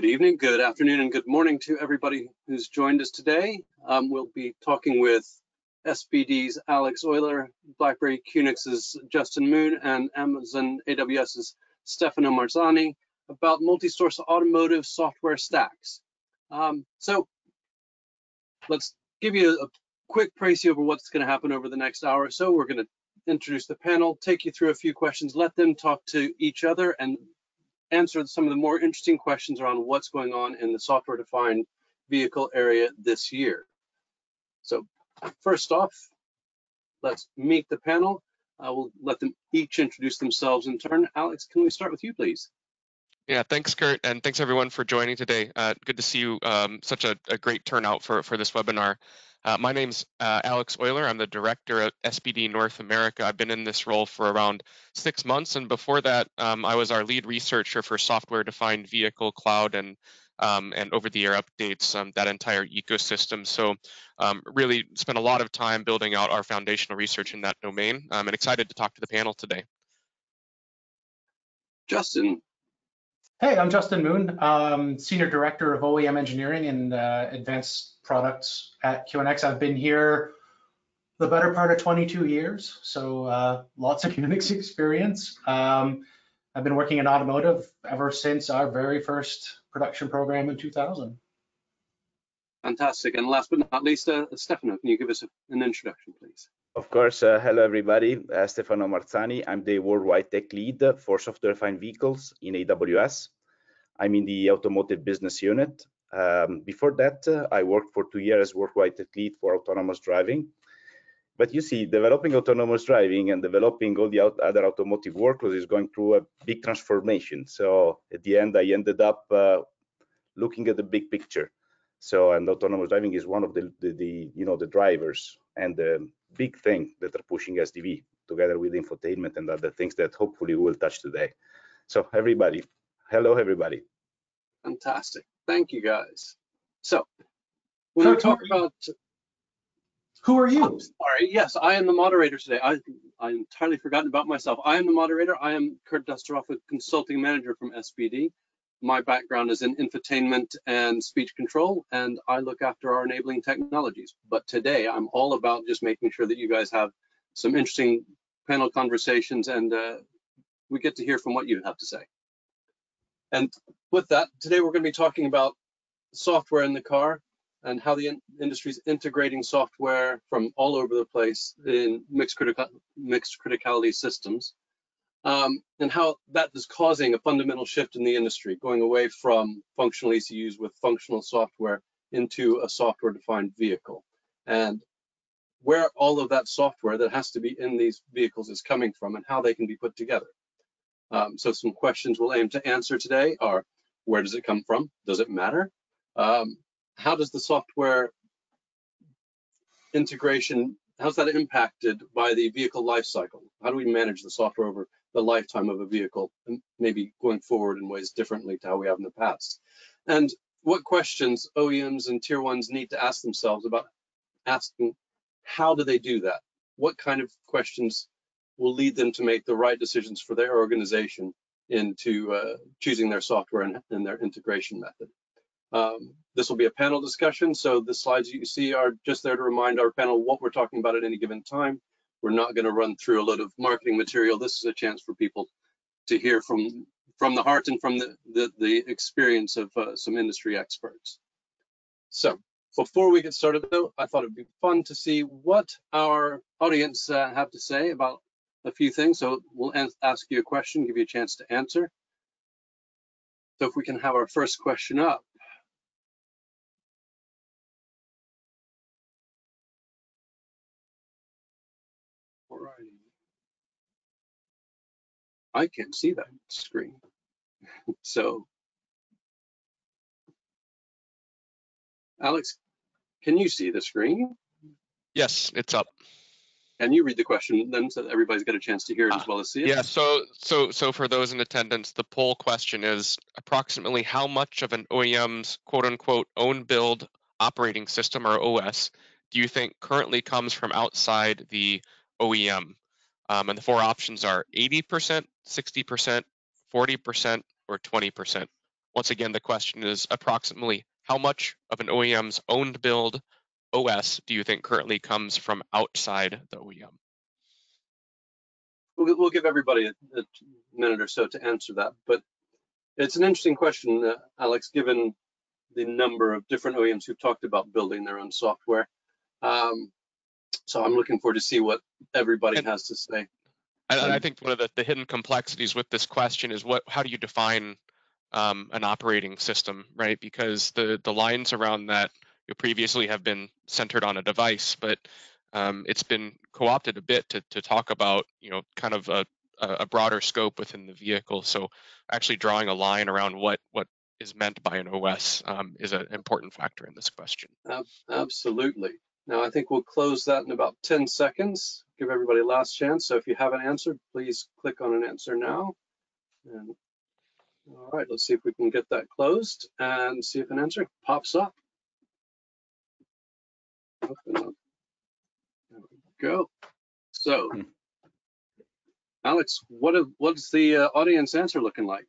Good evening, good afternoon, and good morning to everybody who's joined us today. Um, we'll be talking with SBD's Alex Oyler, BlackBerry QNX's Justin Moon, and Amazon AWS's Stefano Marzani about multi-source automotive software stacks. Um, so let's give you a quick précis over what's going to happen over the next hour or so. We're going to introduce the panel, take you through a few questions, let them talk to each other, and answer some of the more interesting questions around what's going on in the software-defined vehicle area this year. So first off, let's meet the panel. I will let them each introduce themselves in turn. Alex, can we start with you, please? Yeah, thanks, Kurt, and thanks everyone for joining today. Uh, good to see you. Um, such a, a, great turnout for, for this webinar. Uh, my name's uh, Alex Oyler. I'm the director at SBD North America. I've been in this role for around six months, and before that, um, I was our lead researcher for software-defined vehicle, cloud, and um, and over-the-air updates, um, that entire ecosystem. So, um, really spent a lot of time building out our foundational research in that domain. I'm excited to talk to the panel today. Justin. Hey, I'm Justin Moon, um, Senior Director of OEM Engineering and uh, Advanced products at QNX. I've been here the better part of 22 years, so uh, lots of QNX experience. Um, I've been working in automotive ever since our very first production program in 2000. Fantastic. And last but not least, uh, Stefano, can you give us a, an introduction, please? Of course. Uh, hello, everybody. Uh, Stefano Marzani. I'm the worldwide tech lead for software-defined vehicles in AWS. I'm in the automotive business unit. Um, before that, uh, I worked for two years worldwide tech lead for autonomous driving. But you see, developing autonomous driving and developing all the other automotive workloads is going through a big transformation. So at the end, I ended up uh, looking at the big picture. So and autonomous driving is one of the, the, the you know the drivers and the big thing that are pushing SDV together with infotainment and other things that hopefully we will touch today. So everybody, hello everybody. Fantastic. Thank you guys. So when we talk about who are you? I'm sorry. Yes, I am the moderator today. I I entirely forgotten about myself. I am the moderator. I am Kurt Dusteroff, a consulting manager from SBD. My background is in infotainment and speech control, and I look after our enabling technologies. But today, I'm all about just making sure that you guys have some interesting panel conversations, and uh, we get to hear from what you have to say. And with that, today we're going to be talking about software in the car and how the in industry is integrating software from all over the place in mixed, critical, mixed criticality systems, um, and how that is causing a fundamental shift in the industry, going away from functional ECUs with functional software into a software-defined vehicle. And where all of that software that has to be in these vehicles is coming from and how they can be put together. Um, so some questions we'll aim to answer today are, where does it come from? Does it matter? Um, how does the software integration, how's that impacted by the vehicle lifecycle? How do we manage the software over the lifetime of a vehicle and maybe going forward in ways differently to how we have in the past? And what questions OEMs and tier ones need to ask themselves about asking, how do they do that? What kind of questions will lead them to make the right decisions for their organization into uh, choosing their software and, and, their integration method. Um, this will be a panel discussion, so the slides you see are just there to remind our panel what we're talking about at any given time. We're not going to run through a lot of marketing material. This is a chance for people to hear from from the heart and from the, the, the experience of uh, some industry experts. So before we get started though, I thought it'd be fun to see what our audience uh, have to say about a few things. So we'll ask you a question, give you a chance to answer. So if we can have our first question up. I can't see that screen. so Alex, can you see the screen? Yes, it's up. Can you read the question then so that everybody's got a chance to hear it as uh, well as see it? Yeah, so so so for those in attendance, the poll question is approximately how much of an OEM's quote unquote own build operating system or OS do you think currently comes from outside the OEM? Um, and the four options are 80%, 60%, 40%, or 20%. once again, the question is approximately how much of an OEM's owned build OS do you think currently comes from outside the OEM? We'll, we'll give everybody a, a, minute or so to answer that, but it's an interesting question, uh, Alex, given the number of different OEMs who've talked about building their own software. Um, so I'm looking forward to see what everybody and, has to say. And I think one of the, the, hidden complexities with this question is what how do you define um, an operating system, right? Because the the lines around that you previously have been centered on a device, but um, it's been co-opted a bit to to talk about you know kind of a a broader scope within the vehicle. So actually drawing a line around what what is meant by an OS um, is an important factor in this question. Absolutely. Now I think we'll close that in about 10 seconds. Give everybody last chance. So if you haven't answered, please click on an answer now. And all right, let's see if we can get that closed and see if an answer pops up. Open up. There we go. So, hmm. Alex, what what's the uh, audience answer looking like?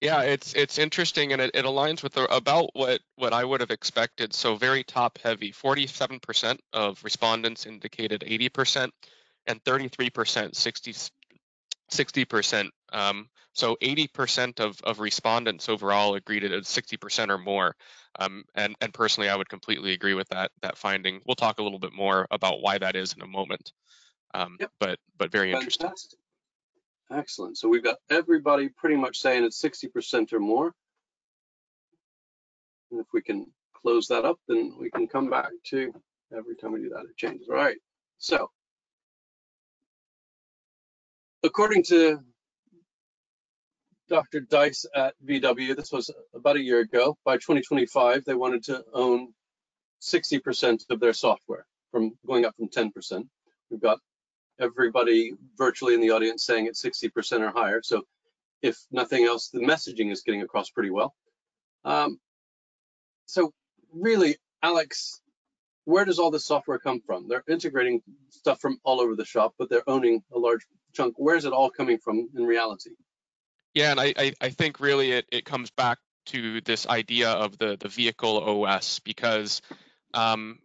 Yeah, it's it's interesting and it, it aligns with the, about what what I would have expected. So very top heavy. 47% of respondents indicated 80% and 33% 60 60%. Um, so 80% of, of respondents overall agreed at 60% or more. Um, and, and personally, I would completely agree with that that finding. We'll talk a little bit more about why that is in a moment. Um, yep. But but very Fantastic. interesting. Excellent. So we've got everybody pretty much saying it's 60% or more. And if we can close that up, then we can come back to every time we do that, it changes. All right. So according to Dr. Diess at VW, this was about a year ago, by 2025, they wanted to own 60% of their software from going up from 10%. We've got everybody virtually in the audience saying it's 60% or higher. So if nothing else, the messaging is getting across pretty well. Um, so really, Alex, where does all this software come from? They're integrating stuff from all over the shop, but they're owning a large chunk. Where's it all coming from in reality? Yeah, and I, I, I think really it, it comes back to this idea of the, the vehicle OS because um,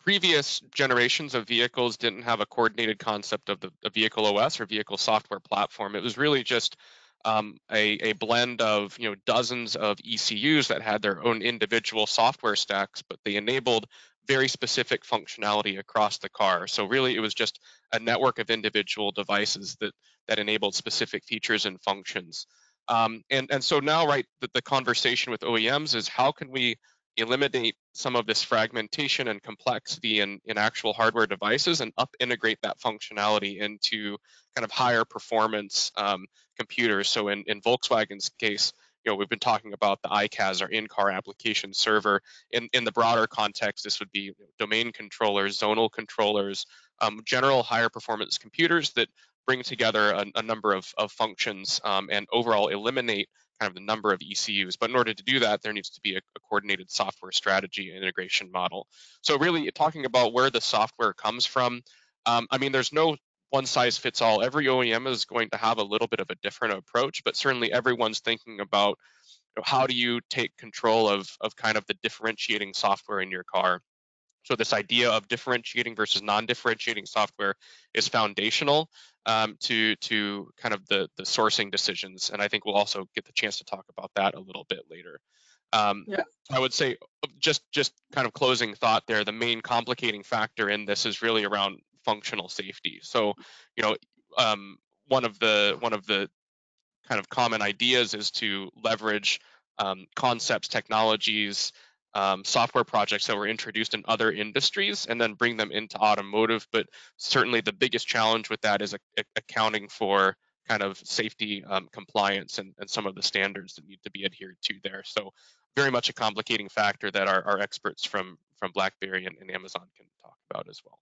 previous generations of vehicles didn't have a coordinated concept of the, the vehicle OS or vehicle software platform. It was really just um, a, a blend of you know dozens of ECUs that had their own individual software stacks, but they enabled very specific functionality across the car. So really, it was just a network of individual devices that that enabled specific features and functions. Um, and and so now, right, the, the conversation with OEMs is how can we eliminate some of this fragmentation and complexity in, in actual hardware devices and up integrate that functionality into kind of higher performance um, computers. So in, in Volkswagen's case, you know, we've been talking about the iCAS or in-car application server. In, in the broader context, this would be domain controllers, zonal controllers, um, general higher performance computers that bring together a, a number of, of functions um, and overall eliminate kind of the number of ECUs. But in order to do that, there needs to be a, a coordinated software strategy and integration model. So really talking about where the software comes from, um, I mean, there's no one size fits all. Every OEM is going to have a little bit of a different approach, but certainly everyone's thinking about how do you take control of, of kind of the differentiating software in your car. So this idea of differentiating versus non-differentiating software is foundational um, to to kind of the the sourcing decisions, and I think we'll also get the chance to talk about that a little bit later. Um, yeah. I would say just just kind of closing thought there. The main complicating factor in this is really around functional safety. So, you know, um, one of the one of the kind of common ideas is to leverage um, concepts, technologies, um, software projects that were introduced in other industries and then bring them into automotive. But certainly the biggest challenge with that is a, a, accounting for kind of safety um, compliance and, and some of the standards that need to be adhered to there. So very much a complicating factor that our, our experts from from BlackBerry and, and Amazon can talk about as well.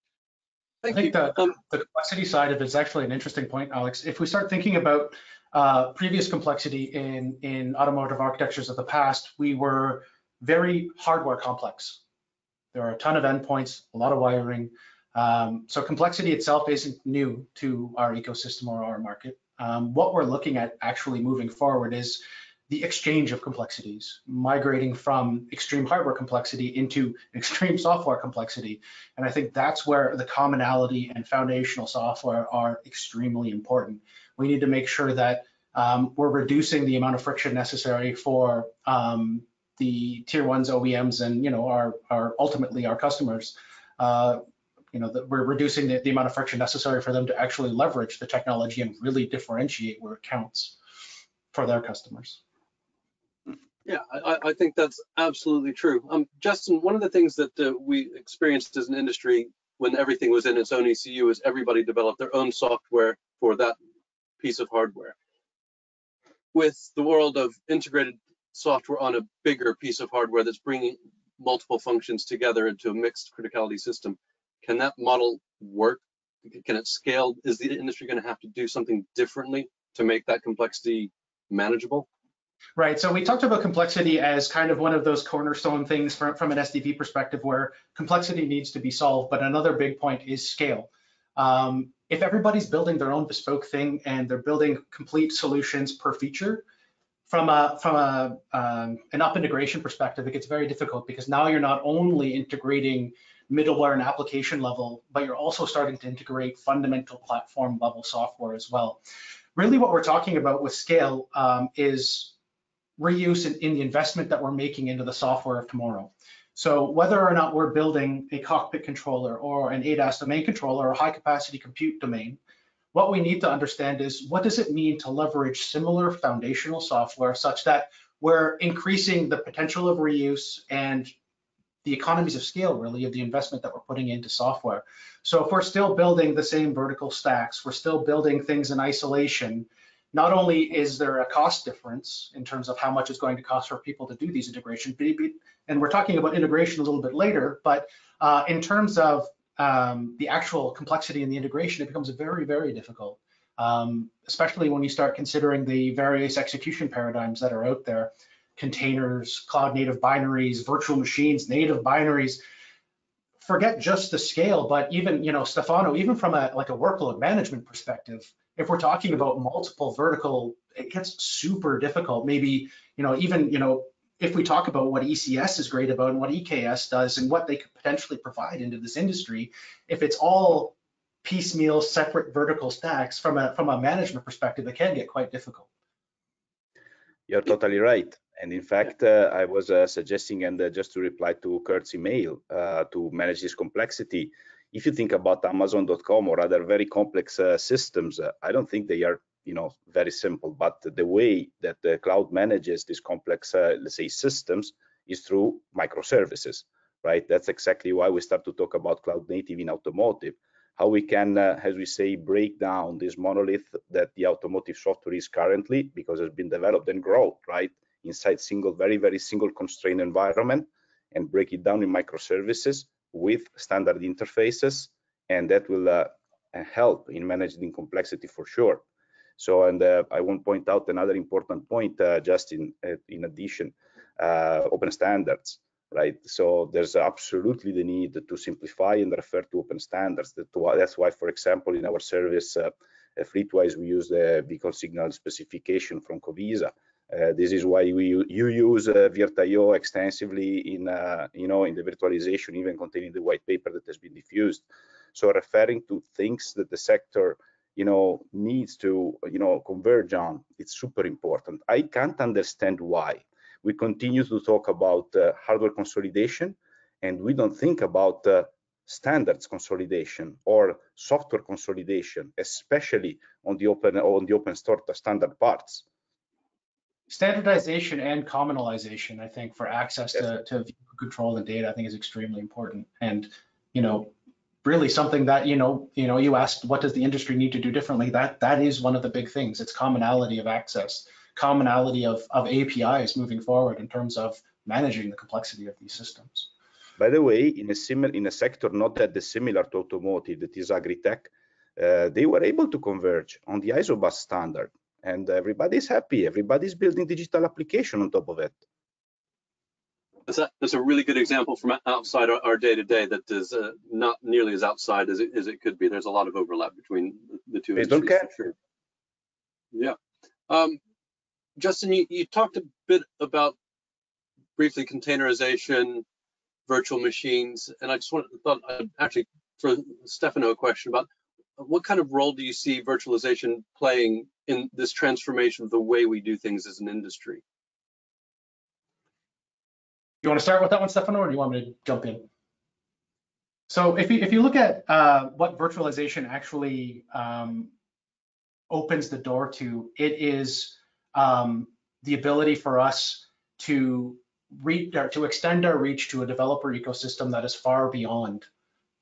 Thank I think the, um, the complexity side of it is actually an interesting point, Alex. If we start thinking about uh, previous complexity in, in automotive architectures of the past, we were very hardware complex. There are a ton of endpoints, a lot of wiring. Um, so complexity itself isn't new to our ecosystem or our market. Um, what we're looking at actually moving forward is the exchange of complexities, migrating from extreme hardware complexity into extreme software complexity. And I think that's where the commonality and foundational software are extremely important. We need to make sure that um, we're reducing the amount of friction necessary for um, the tier ones, OEMs, and you know our, our ultimately our customers. Uh, you know that we're reducing the, the amount of friction necessary for them to actually leverage the technology and really differentiate where it counts for their customers. Yeah, I, I think that's absolutely true. Um, Justin, one of the things that uh, we experienced as an industry when everything was in its own ECU is everybody developed their own software for that piece of hardware. With the world of integrated software on a bigger piece of hardware that's bringing multiple functions together into a mixed criticality system, can that model work? Can it scale? Is the industry going to have to do something differently to make that complexity manageable? Right. So we talked about complexity as kind of one of those cornerstone things from, from an SDV perspective where complexity needs to be solved. But another big point is scale. Um, if everybody's building their own bespoke thing and they're building complete solutions per feature, from a from a um, an up integration perspective, it gets very difficult because now you're not only integrating middleware and application level, but you're also starting to integrate fundamental platform level software as well. Really, what we're talking about with scale um, is reuse in, in the investment that we're making into the software of tomorrow. So whether or not we're building a cockpit controller or an ADAS domain controller or a high capacity compute domain, what we need to understand is what does it mean to leverage similar foundational software such that we're increasing the potential of reuse and the economies of scale really of the investment that we're putting into software. So if we're still building the same vertical stacks, we're still building things in isolation, not only is there a cost difference in terms of how much it's going to cost for people to do these integrations, and we're talking about integration a little bit later, but uh, in terms of um, the actual complexity and the integration, it becomes very, very difficult, um, especially when you start considering the various execution paradigms that are out there, containers, cloud native binaries, virtual machines, native binaries, forget just the scale, but even, you know, Stefano, even from a like a workload management perspective, if we're talking about multiple vertical, it gets super difficult. Maybe, you know, even, you know, if we talk about what ECS is great about and what EKS does and what they could potentially provide into this industry, if it's all piecemeal separate vertical stacks from a from a management perspective, it can get quite difficult. You're totally right. And in fact, uh, I was uh, suggesting, and uh, just to reply to Kurt's email, uh, to manage this complexity, if you think about Amazon.com or other very complex uh, systems, uh, I don't think they are, you know, very simple. But the way that the cloud manages these complex, let's say, systems is through microservices, right? That's exactly why we start to talk about cloud native in automotive how we can, uh, as we say, break down this monolith that the automotive software is currently because it's been developed and grown right? inside single, very, very single constrained environment and break it down in microservices with standard interfaces. And that will uh, help in managing complexity for sure. So, and uh, I want to point out another important point, uh, just in, uh, in addition, open standards, right? So there's absolutely the need to simplify and refer to open standards. That's why, for example, in our service, uh, Fleetwise, we use the vehicle signal specification from COVESA uh, this is why we you use uh, VirtIO extensively in uh, you know in the virtualization, even containing the white paper that has been diffused. So referring to things that the sector you know needs to you know converge on, it's super important. I can't understand why we continue to talk about uh, hardware consolidation and we don't think about uh, standards consolidation or software consolidation, especially on the open on the open source standard parts standardization and commonalization, I think, for access to, to control and data, I think is extremely important. And, you know, really something that, you know, you know, you asked what does the industry need to do differently? That that is one of the big things. It's commonality of access, commonality of, of APIs moving forward in terms of managing the complexity of these systems. By the way, in a similar in a sector not that dissimilar to automotive, that is agri-tech, uh, they were able to converge on the ISOBUS standard and everybody's happy. Everybody's building digital application on top of it. That's a, that's a really good example from outside our day to day that is uh, not nearly as outside as it, as it could be. There's a lot of overlap between the two. They don't care. Sure. Yeah. Um, Justin, you, you talked a bit about briefly containerization, virtual machines, and I just wanted thought I'd actually for Stefano a question about what kind of role do you see virtualization playing in this transformation of the way we do things as an industry? You want to start with that one, Stefano, or do you want me to jump in? So if you, if you look at uh, what virtualization actually um, opens the door to, it is um, the ability for us to reach to extend our reach to a developer ecosystem that is far beyond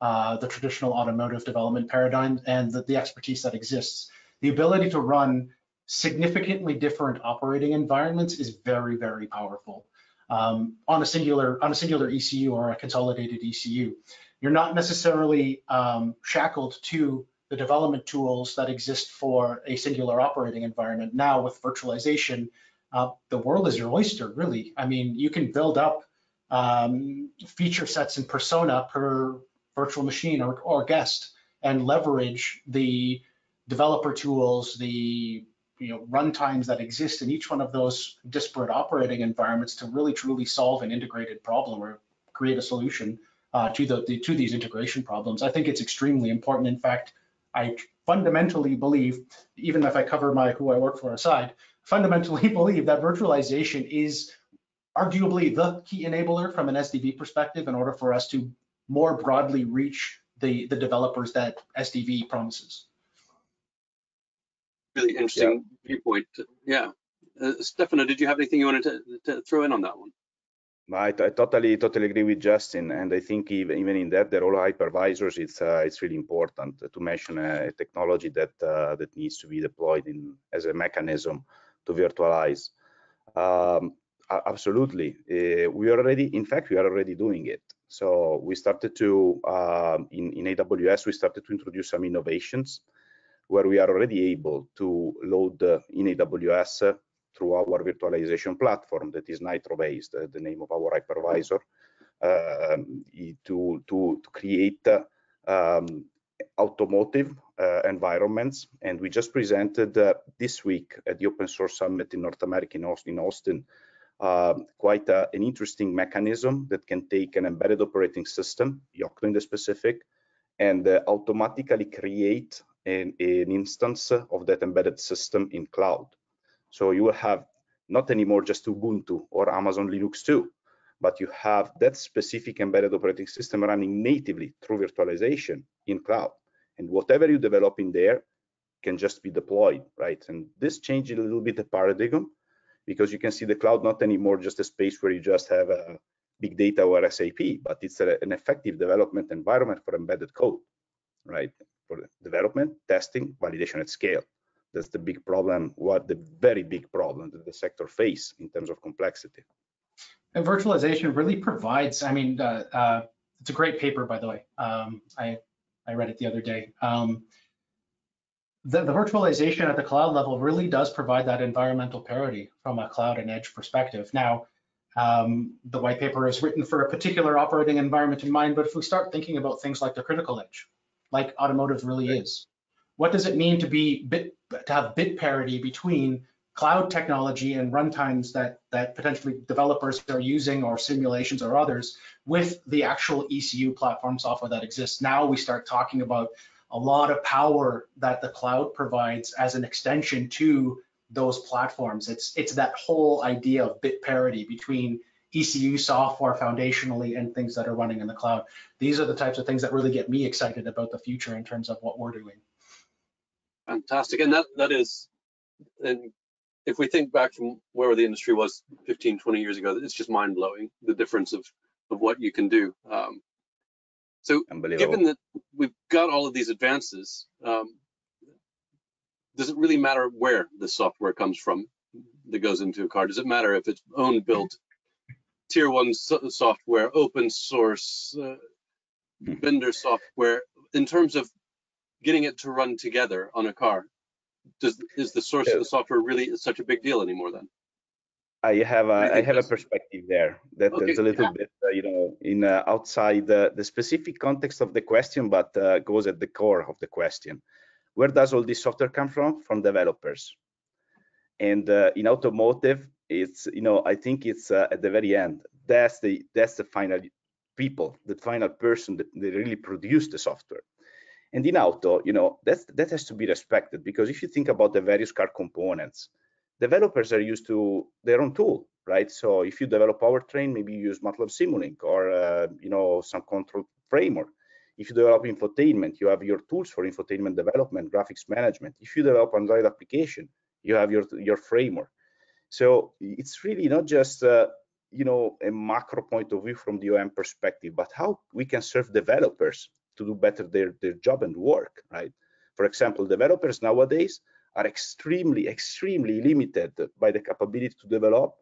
uh, the traditional automotive development paradigm and the, the expertise that exists. The ability to run significantly different operating environments is very, very powerful um, on a singular on a singular ECU or a consolidated ECU. You're not necessarily um, shackled to the development tools that exist for a singular operating environment. Now with virtualization, uh, the world is your oyster, really. I mean, you can build up um, feature sets and persona per virtual machine or, or guest and leverage the developer tools, the you know runtimes that exist in each one of those disparate operating environments to really truly solve an integrated problem or create a solution uh, to the, the, to these integration problems. I think it's extremely important. In fact, I fundamentally believe, even if I cover my who I work for aside, fundamentally believe that virtualization is arguably the key enabler from an SDV perspective in order for us to more broadly reach the, the developers that SDV promises. Really interesting yeah. viewpoint. Yeah. Uh, Stefano, did you have anything you wanted to, to throw in on that one? I, I, totally totally agree with Justin, and I think even, even in that, the role of hypervisors, it's uh, it's really important to mention a, technology that uh, that needs to be deployed in as a mechanism to virtualize. Um, absolutely, uh, we already, in fact, we are already doing it. So we started to, um, in, in AWS, we started to introduce some innovations where we are already able to load uh, in AWS through our virtualization platform that is Nitro based, uh, the name of our hypervisor, um, to, to, to create um, automotive uh, environments. And we just presented uh, this week at the Open Source Summit in North America in Austin, Austin uh, quite a, an interesting mechanism that can take an embedded operating system, Yocto in the specific, and uh, automatically create an, an, instance of that embedded system in cloud. So you will have not anymore just Ubuntu or Amazon Linux 2, but you have that specific embedded operating system running natively through virtualization in cloud. And whatever you develop in there can just be deployed, right? And this changes a little bit the paradigm because you can see the cloud not anymore just a space where you just have a big data or SAP, but it's a, an effective development environment for embedded code, right? For development, testing, validation at scale. That's the big problem, what the very big problem that the sector face in terms of complexity. And virtualization really provides, I mean, uh, uh, it's a great paper, by the way. Um, I, I read it the other day. Um, the, the, virtualization at the cloud level really does provide that environmental parity from a cloud and edge perspective. Now, um, the white paper is written for a particular operating environment in mind, but if we start thinking about things like the critical edge, like automotive really right. is, what does it mean to be bit, to have bit parity between cloud technology and runtimes that that potentially developers are using or simulations or others with the actual ECU platform software that exists? Now we start talking about a lot of power that the cloud provides as an extension to those platforms. It's it's that whole idea of bit parity between ECU software foundationally and things that are running in the cloud. These are the types of things that really get me excited about the future in terms of what we're doing. Fantastic, and that that is, and if we think back from where the industry was 15, 20 years ago, it's just mind blowing the difference of of what you can do. Um, so given that we've got all of these advances, um, does it really matter where the software comes from that goes into a car? Does it matter if it's own built, tier one so software, open source, uh, hmm. vendor software? In terms of getting it to run together on a car, does is the source of the software really such a big deal anymore then? I have a I have a perspective there that okay. that's a little yeah. bit uh, you know in uh, outside the, the specific context of the question, but uh, goes at the core of the question. Where does all this software come from? From developers. And uh, in automotive, it's you know I think it's uh, at the very end. That's the that's the final people, the final person that they really produce the software. And in auto, you know, that's, that has to be respected because if you think about the various car components, developers are used to their own tool, right? So if you develop powertrain, maybe you use MATLAB Simulink or, uh, you know, some control framework. If you develop infotainment, you have your tools for infotainment development, graphics management. If you develop Android application, you have your, your framework. So it's really not just, uh, you know, a macro point of view from the OEM perspective, but how we can serve developers to do better their, their job and work, right? For example, developers nowadays are extremely, extremely limited by the capability to develop,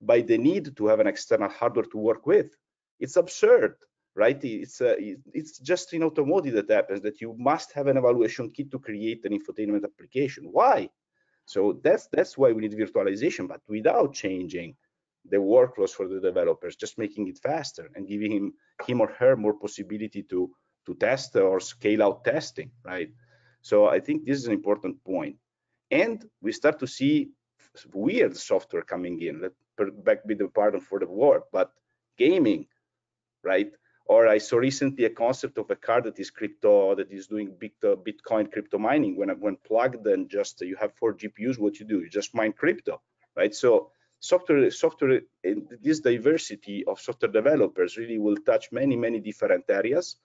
by the need to have an external hardware to work with. It's absurd, right? It's uh, it's just in automotive that happens that you must have an evaluation kit to create an infotainment application. Why? So that's that's why we need virtualization, but without changing the workflows for the developers, just making it faster and giving him him or her more possibility to to test or scale out testing, right? So I think this is an important point. And we start to see weird software coming in. Let back be the pardon for the word, but gaming, right? Or I saw recently a concept of a car that is crypto, that is doing Bitcoin crypto mining. When when plugged and just you have four GPUs, what you do? You just mine crypto, right? So software software this diversity of software developers really will touch many many different areas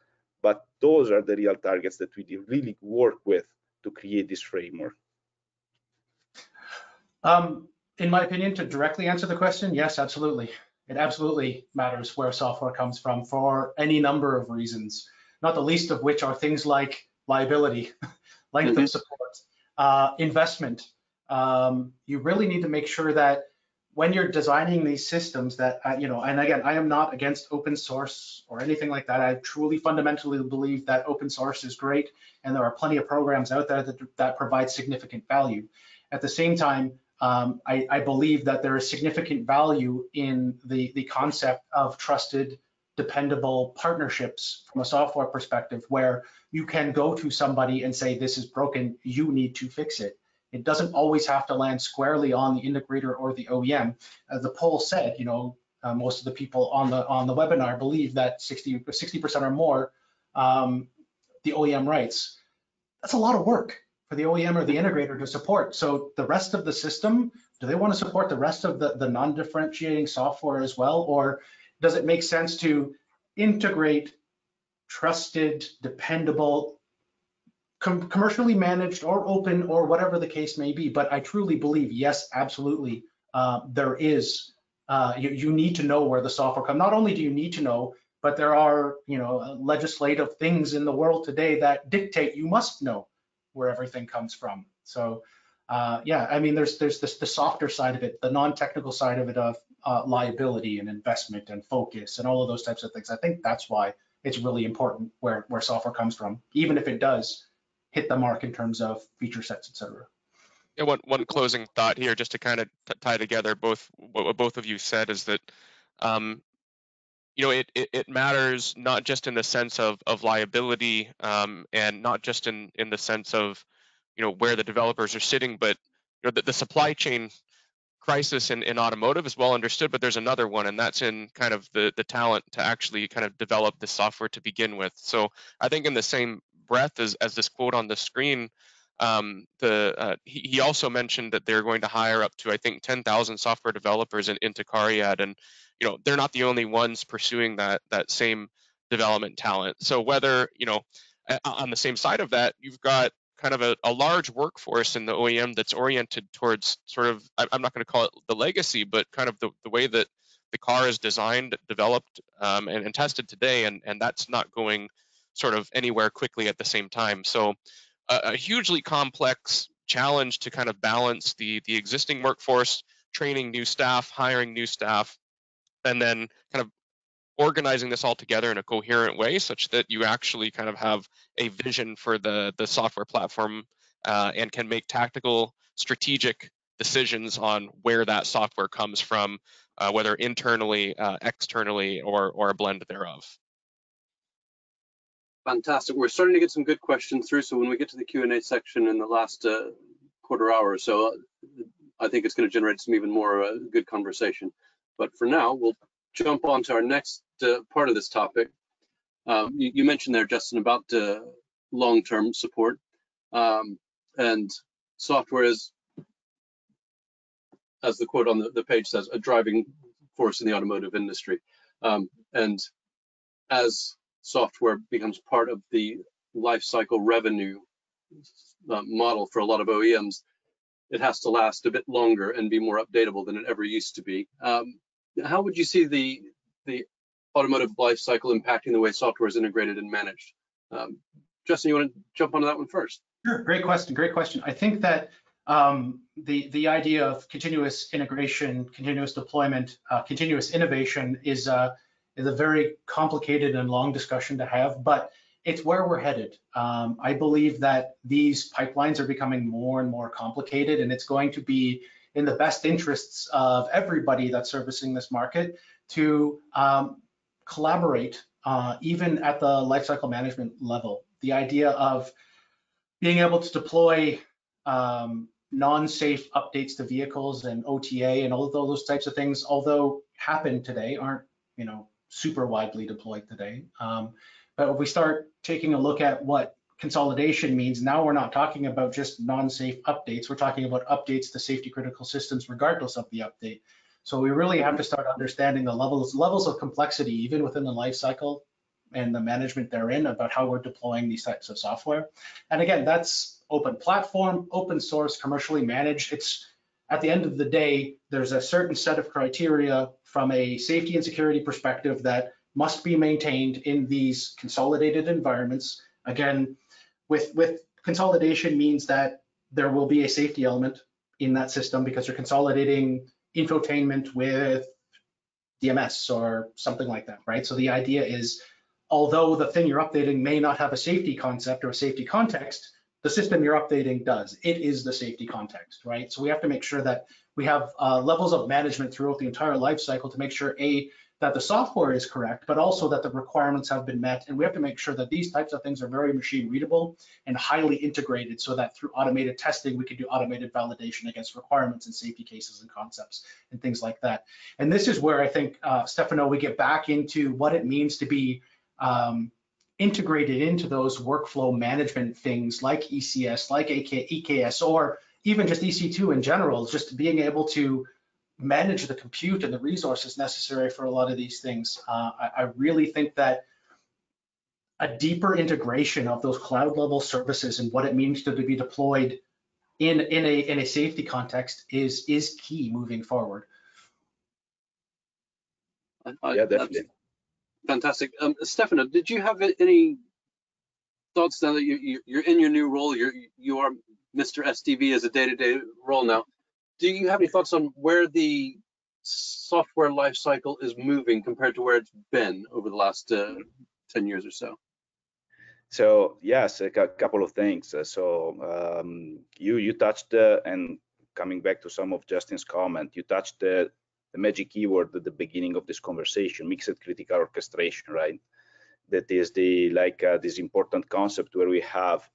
but those are the real targets that we really work with to create this framework. Um, in my opinion, to directly answer the question, yes, absolutely. It absolutely matters where software comes from for any number of reasons, not the least of which are things like liability, length mm -hmm. of support, uh, investment. Um, you really need to make sure that when you're designing these systems that, uh, you know, and again, I am not against open source or anything like that. I truly fundamentally believe that open source is great and there are plenty of programs out there that, that provide significant value. At the same time, um, I, I, believe that there is significant value in the, the concept of trusted, dependable partnerships from a software perspective where you can go to somebody and say, this is broken, you need to fix it. It doesn't always have to land squarely on the integrator or the OEM. As the poll said, you know, uh, most of the people on the on the webinar believe that 60 percent or more um, the OEM writes. That's a lot of work for the OEM or the integrator to support. So the rest of the system, do they want to support the rest of the, the non-differentiating software as well? Or does it make sense to integrate trusted, dependable com commercially managed or open or whatever the case may be. But I truly believe, yes, absolutely, uh, there is. Uh, you, you need to know where the software comes. Not only do you need to know, but there are you know legislative things in the world today that dictate you must know where everything comes from. So uh, yeah, I mean there's there's this the softer side of it, the non-technical side of it of uh, liability and investment and focus and all of those types of things. I think that's why it's really important where where software comes from, even if it does hit the mark in terms of feature sets, etc. Yeah, one, one closing thought here, just to kind of tie together both what both of you said is that, um, you know, it, it, it, matters not just in the sense of, of liability um, and not just in, in the sense of, you know, where the developers are sitting, but you know, the, the supply chain crisis in, in automotive is well understood, but there's another one, and that's in kind of the, the talent to actually kind of develop the software to begin with. So I think in the same breath as, as this quote on the screen, um, the uh, he, he, also mentioned that they're going to hire up to I think 10,000 software developers in, into Cariad, and you know they're not the only ones pursuing that that same development talent. So whether you know on the same side of that, you've got kind of a, a large workforce in the OEM that's oriented towards sort of I'm not going to call it the legacy, but kind of the, the way that the car is designed, developed, um, and, and tested today, and and that's not going sort of anywhere quickly at the same time. So a, a hugely complex challenge to kind of balance the the existing workforce, training new staff, hiring new staff, and then kind of organizing this all together in a coherent way such that you actually kind of have a vision for the the software platform uh, and can make tactical strategic decisions on where that software comes from uh, whether internally uh, externally or or a blend thereof Fantastic. We're starting to get some good questions through. So when we get to the Q&A section in the last uh, quarter hour or so, I think it's going to generate some even more uh, good conversation. But for now, we'll jump on to our next uh, part of this topic. Um, you, you, mentioned there, Justin, about uh, long-term support. Um, and software is, as the quote on the, the, page says, a driving force in the automotive industry. Um, and as software becomes part of the life cycle revenue uh, model for a lot of OEMs, it has to last a bit longer and be more updatable than it ever used to be. Um, how would you see the the automotive life cycle impacting the way software is integrated and managed? Um, Justin, you want to jump onto that one first? Sure. Great question. Great question. I think that um, the the idea of continuous integration, continuous deployment, uh, continuous innovation is uh, is a very complicated and long discussion to have, but it's where we're headed. Um, I believe that these pipelines are becoming more and more complicated, and it's going to be in the best interests of everybody that's servicing this market to um, collaborate, uh, even at the lifecycle management level. The idea of being able to deploy um, non-safe updates to vehicles and OTA and all of those types of things, although happen today, aren't you know super widely deployed today. Um, but if we start taking a look at what consolidation means, now we're not talking about just non-safe updates. We're talking about updates to safety critical systems regardless of the update. So we really have to start understanding the levels levels of complexity even within the life cycle and the management therein about how we're deploying these types of software. And again, that's open platform, open source, commercially managed. It's at the end of the day, there's a certain set of criteria from a safety and security perspective that must be maintained in these consolidated environments. Again, with, with consolidation means that there will be a safety element in that system because you're consolidating infotainment with DMS or something like that, right? So the idea is, although the thing you're updating may not have a safety concept or a safety context, the system you're updating does. It is the safety context, right? So we have to make sure that we have uh, levels of management throughout the entire life cycle to make sure A, that the software is correct, but also that the requirements have been met. And we have to make sure that these types of things are very machine readable and highly integrated so that through automated testing, we can do automated validation against requirements and safety cases and concepts and things like that. And this is where I think, uh, Stefano, we get back into what it means to be um, integrated into those workflow management things like ECS, like AK, EKS, or even just EC2 in general, just being able to manage the compute and the resources necessary for a lot of these things. Uh, I, I, really think that a deeper integration of those cloud level services and what it means to, be deployed in, in, a, in a safety context is, is key moving forward. yeah, definitely. Fantastic. Um, Stefano, did you have any thoughts now that you, you're in your new role? You're, you are Mr. SDV as a day-to-day -day role now do you have any thoughts on where the software lifecycle is moving compared to where it's been over the last uh, 10 years or so? So yes, a couple of things. Uh, so um, you you touched uh, and coming back to some of Justin's comment, you touched the, magic keyword at the beginning of this conversation, mixed critical orchestration, right? That is the like uh, this important concept where we have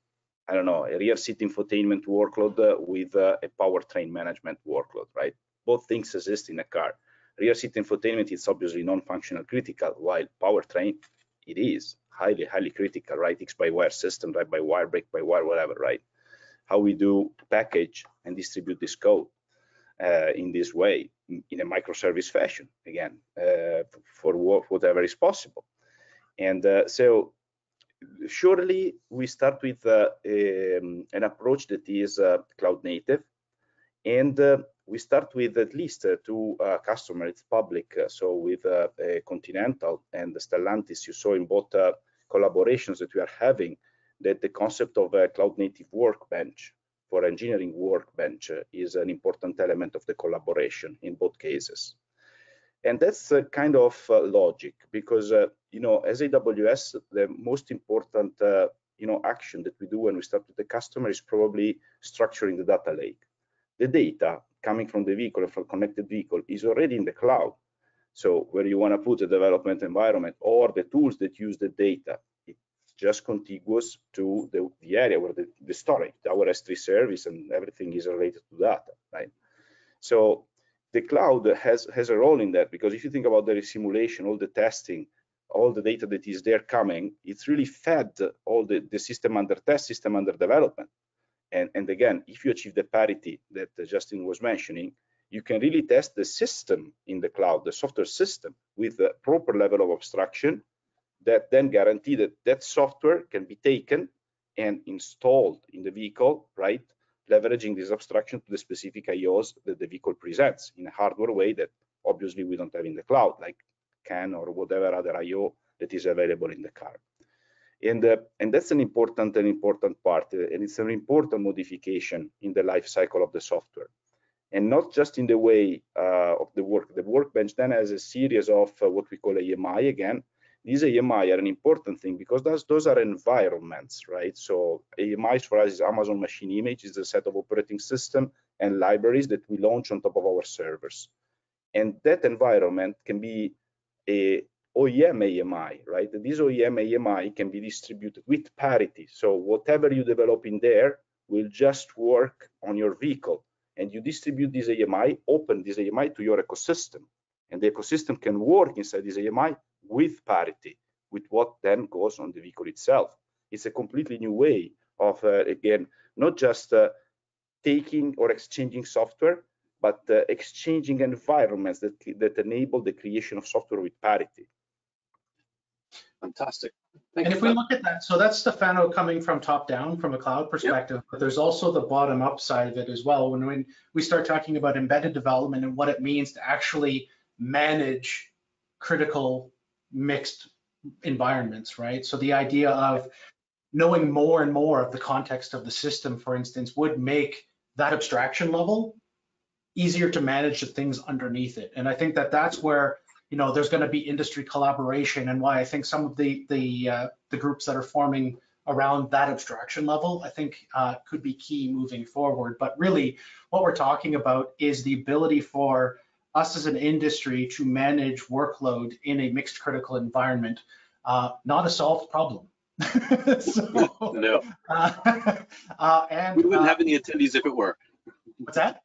I don't know, a rear seat infotainment workload uh, with uh, a powertrain management workload, right? Both things exist in a car. Rear seat infotainment is obviously non-functional critical, while powertrain, it is highly, highly critical, right? X-by-wire system, right? by wire, brake by wire, whatever, right? How we do package and distribute this code uh, in this way, in a microservice fashion, again, uh, for whatever is possible. And uh, so surely we start with uh, um, an approach that is uh, cloud native and uh, we start with at least two customers it's public so with continental and stellantis you saw in both collaborations that we are having that the concept of a cloud native workbench for engineering workbench is an important element of the collaboration in both cases. And that's a kind of uh, logic because uh, you know as aws the most important uh, you know action that we do when we start with the customer is probably structuring the data lake. The data coming from the vehicle from connected vehicle is already in the cloud. So where you want to put a development environment or the tools that use the data just contiguous to the, the area where the, the storage our s3 service and everything is related to data right So the cloud has has a role in that because if you think about the simulation, all the testing, all the data that is there coming, it's really fed all the, the system under test, system under development. And, and again, if you achieve the parity that Justin was mentioning, you can really test the system in the cloud, the software system, with the proper level of abstraction that then guarantee that that software can be taken and installed in the vehicle, right? Leveraging this abstraction to the specific IOs that the vehicle presents in a hardware way that obviously we don't have in the cloud, like CAN or whatever other IO that is available in the car. And, uh, and that's an important an important part, uh, and it's an important modification in the life cycle of the software. And not just in the way uh, of the work. The workbench then has a series of uh, what we call AMI again. These AMI are an important thing because those, those are environments, right? So AMI for us is Amazon Machine Image, is a set of operating system and libraries that we launch on top of our servers. And that environment can be a OEM AMI, right? This OEM AMI can be distributed with parity. So whatever you develop in there will just work on your vehicle. And you distribute this AMI, open this AMI to your ecosystem. And the ecosystem can work inside this AMI with parity, with what then goes on the vehicle itself. It's a completely new way of, uh, again, not just uh, taking or exchanging software, but uh, exchanging environments that, that enable the creation of software with parity. Fantastic. Thank and if we look at that, so that's Stefano coming from top down from a cloud perspective, yep. but there's also the bottom up side of it as well. When, when we start talking about embedded development and what it means to actually manage critical mixed environments, right? So the idea of knowing more and more of the context of the system, for instance, would make that abstraction level easier to manage the things underneath it. And I think that that's where you know there's going to be industry collaboration, and why I think some of the the uh, the groups that are forming around that abstraction level, I think uh, could be key moving forward. But really, what we're talking about is the ability for us as an industry to manage workload in a mixed critical environment, uh, not a solved problem. so, no. Uh, uh, and we wouldn't uh, have any attendees if it were. What's that?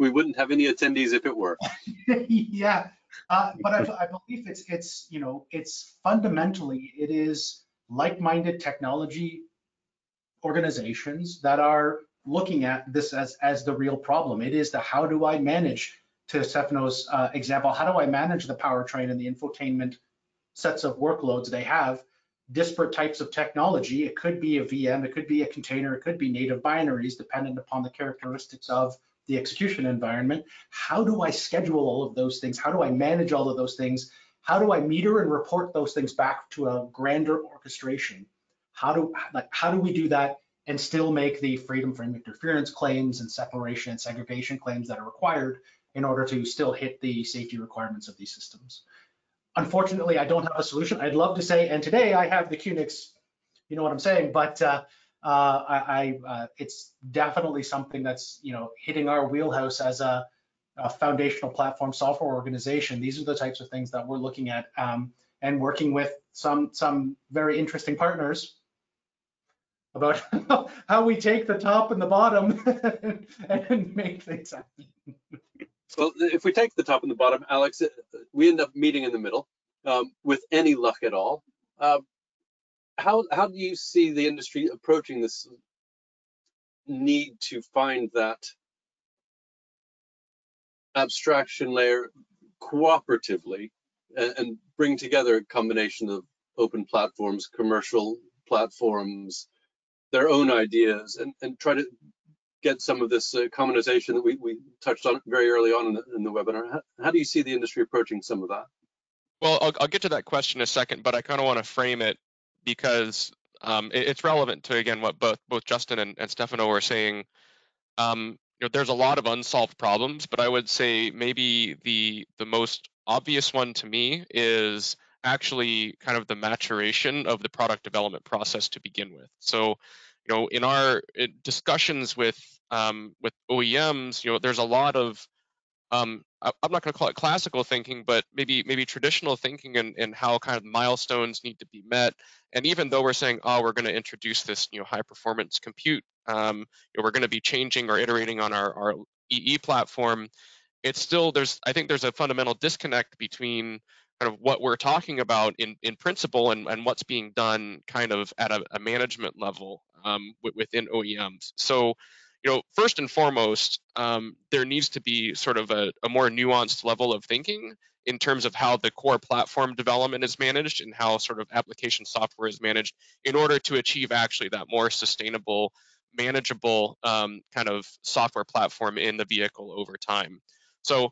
we wouldn't have any attendees if it were. yeah, uh, but I, I, believe it's it's you know it's fundamentally it is like-minded technology organizations that are looking at this as as the real problem. It is the how do I manage to Stefano's uh, example, how do I manage the powertrain and the infotainment sets of workloads they have, disparate types of technology. It could be a VM, it could be a container, it could be native binaries, dependent upon the characteristics of the execution environment. How do I schedule all of those things? How do I manage all of those things? How do I meter and report those things back to a grander orchestration? How do like how do we do that and still make the freedom from interference claims and separation and segregation claims that are required in order to still hit the safety requirements of these systems? Unfortunately, I don't have a solution. I'd love to say, and today I have the QNX, you know what I'm saying, but uh, uh, I, I uh, it's definitely something that's you know hitting our wheelhouse as a, a, foundational platform software organization. These are the types of things that we're looking at um, and working with some some very interesting partners about how we take the top and the bottom and make things happen. Well, if we take the top and the bottom, Alex, we end up meeting in the middle um, with any luck at all. Uh, how how do you see the industry approaching this need to find that abstraction layer cooperatively and, and bring together a combination of open platforms, commercial platforms, their own ideas, and, and try to get some of this uh, commonization that we, we touched on very early on in the, in the webinar. How, how, do you see the industry approaching some of that? Well, I'll, I'll get to that question in a second, but I kind of want to frame it because um, it, it's relevant to again what both both Justin and, and Stefano were saying. Um, you know, there's a lot of unsolved problems, but I would say maybe the the most obvious one to me is actually kind of the maturation of the product development process to begin with. So, you know, in our discussions with um, with OEMs, you know, there's a lot of um, I'm not going to call it classical thinking, but maybe maybe traditional thinking and, and how kind of milestones need to be met. And even though we're saying, oh, we're going to introduce this, you know, high performance compute, um, you know, we're going to be changing or iterating on our, our EE platform. it's still there's I think there's a fundamental disconnect between kind of what we're talking about in in principle and, and what's being done kind of at a, a management level um, within OEMs. So you know, first and foremost, um, there needs to be sort of a, a, more nuanced level of thinking in terms of how the core platform development is managed and how sort of application software is managed in order to achieve actually that more sustainable, manageable um, kind of software platform in the vehicle over time. So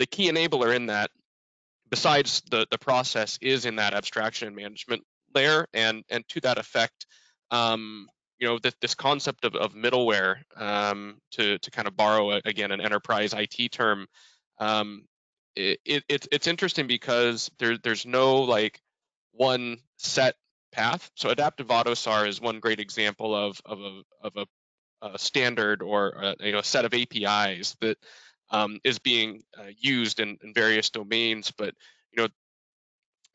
the key enabler in that, besides the, the process, is in that abstraction and management layer. And, and to that effect, um, you know, this, this concept of, of middleware, um, to, to kind of borrow, a, again, an enterprise IT term, um, it, it, it's interesting because there, there's no like one set path. So adaptive AUTOSAR is one great example of, of, a, of a, a standard or a, you know, a set of APIs that um, is being uh, used in, in various domains. But you know,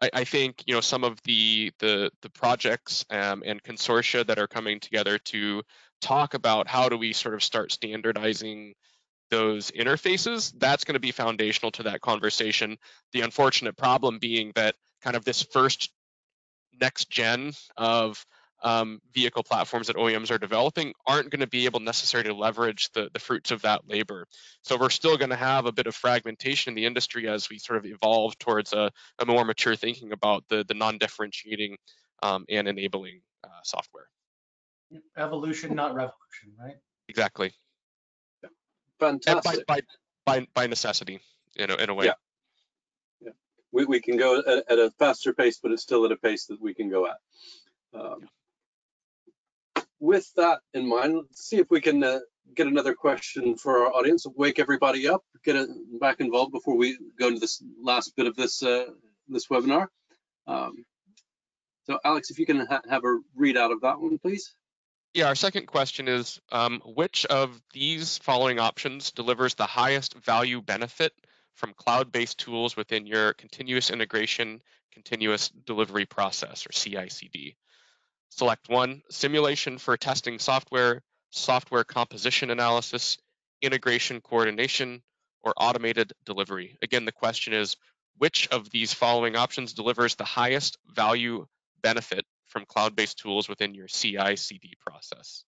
I, I, think you know some of the the the projects um, and consortia that are coming together to talk about how do we sort of start standardizing those interfaces that's going to be foundational to that conversation the unfortunate problem being that kind of this first next gen of um, vehicle platforms that OEMs are developing aren't going to be able necessarily to leverage the, the fruits of that labor. So we're still going to have a bit of fragmentation in the industry as we sort of evolve towards a, a more mature thinking about the, the non-differentiating um, and enabling uh, software. Evolution, not revolution, right? Exactly. Fantastic. By, by, by, by, necessity, in a, in a way. Yeah. yeah. We, we can go at, at, a faster pace, but it's still at a pace that we can go at. Um, with that in mind, let's see if we can uh, get another question for our audience, wake everybody up, get it back involved before we go into this last bit of this uh, this webinar. Um, so Alex, if you can ha have a readout of that one, please. Yeah, our second question is, um, which of these following options delivers the highest value benefit from cloud-based tools within your continuous integration, continuous delivery process, or CI/CD? Select one, simulation for testing software, software composition analysis, integration coordination, or automated delivery. Again, the question is, which of these following options delivers the highest value benefit from cloud-based tools within your CI/CD process?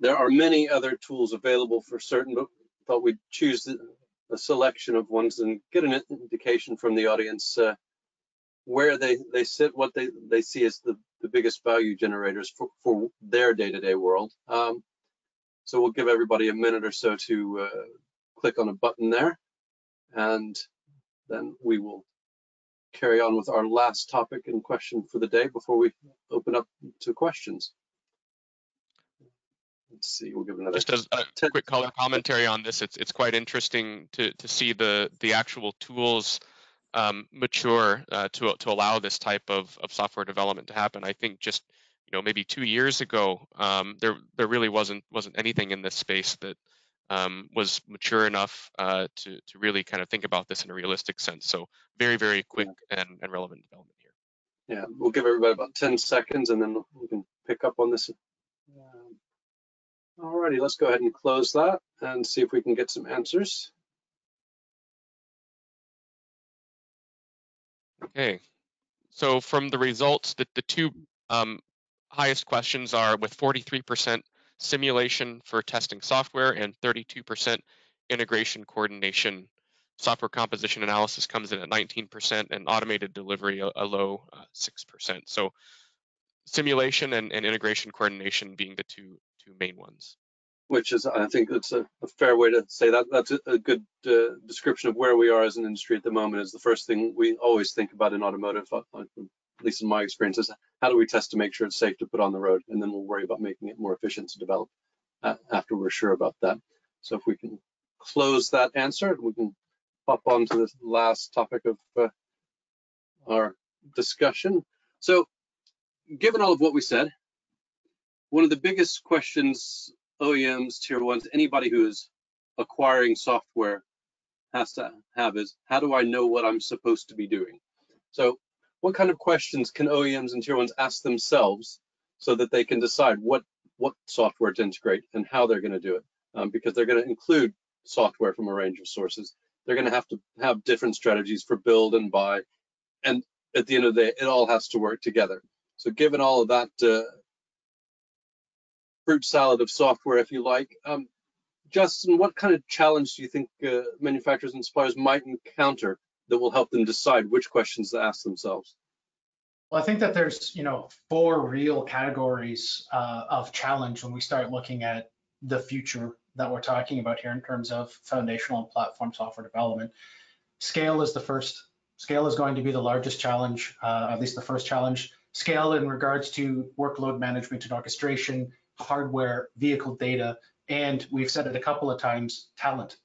There are many other tools available for certain, but thought we'd choose a selection of ones and get an indication from the audience uh, where they they sit, what they they see as the the biggest value generators for for their day-to-day world. Um, so we'll give everybody a minute or so to uh, click on a button there, and then we will carry on with our last topic and question for the day before we open up to questions. Let's see, we'll give another. Just as a quick color commentary on this, it's it's quite interesting to to see the the actual tools um, mature uh, to to allow this type of, of software development to happen. I think just you know maybe two years ago um, there there really wasn't wasn't anything in this space that um, was mature enough uh, to to really kind of think about this in a realistic sense. So very very quick and, and relevant development here. Yeah, we'll give everybody about 10 seconds and then we can pick up on this. Um, Alrighty, let's go ahead and close that and see if we can get some answers. Okay, so from the results, the, the two um, highest questions are with 43% simulation for testing software and 32% integration coordination. Software composition analysis comes in at 19% and automated delivery a, a low uh, 6%. So simulation and, and integration coordination being the two, two main ones which is, I think it's a, a, fair way to say that. That's a, a good uh, description of where we are as an industry at the moment. Is the first thing we always think about in automotive, uh, uh, at least in my experience, is how do we test to make sure it's safe to put on the road, and then we'll worry about making it more efficient to develop uh, after we're sure about that. So if we can close that answer, we can pop on to the last topic of uh, our discussion. So given all of what we said, one of the biggest questions OEMs, tier ones, anybody who is acquiring software has to have is how do I know what I'm supposed to be doing? So what kind of questions can OEMs and tier ones ask themselves so that they can decide what what software to integrate and how they're going to do it? Um, because they're going to include software from a range of sources. They're going to have to have different strategies for build and buy. And at the end of the day, it all has to work together. So given all of that uh, fruit salad of software, if you like, um, Justin, what kind of challenge do you think uh, manufacturers and suppliers might encounter that will help them decide which questions to ask themselves? Well, I think that there's, you know, four real categories uh, of challenge when we start looking at the future that we're talking about here in terms of foundational and platform software development. Scale is the first. Scale is going to be the largest challenge, uh, at least the first challenge. Scale in regards to workload management and orchestration, hardware, vehicle data, and we've said it a couple of times, talent.